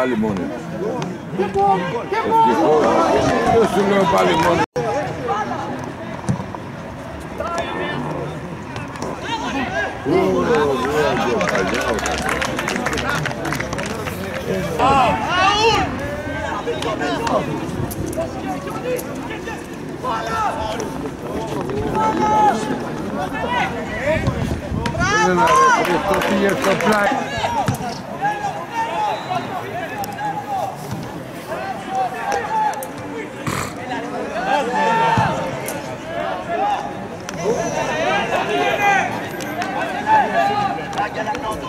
Alimônio. Ficou, ficou. Eu subi para Alimônio. Voilà! Voilà! Voilà!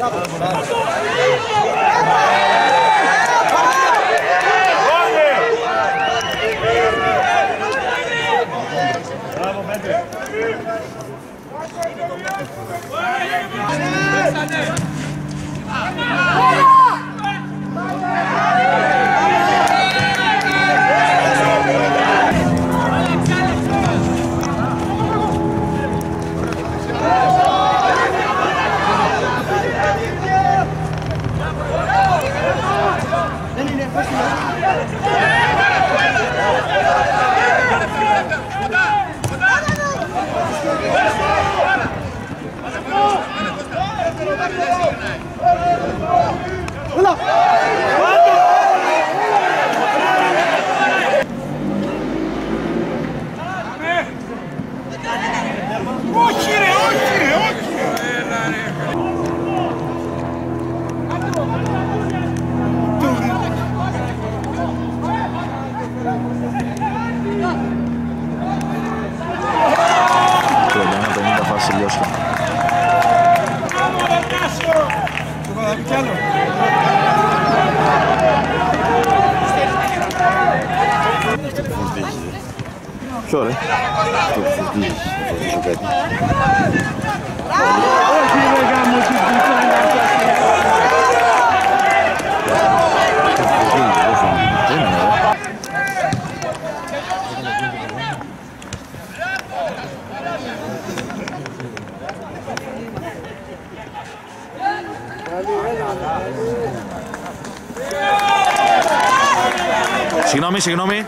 Vai, vai, vai! Yeah. चलो Chora. Estou a fugir. Estou a fugir. Συγγνώμη, συγγνώμη.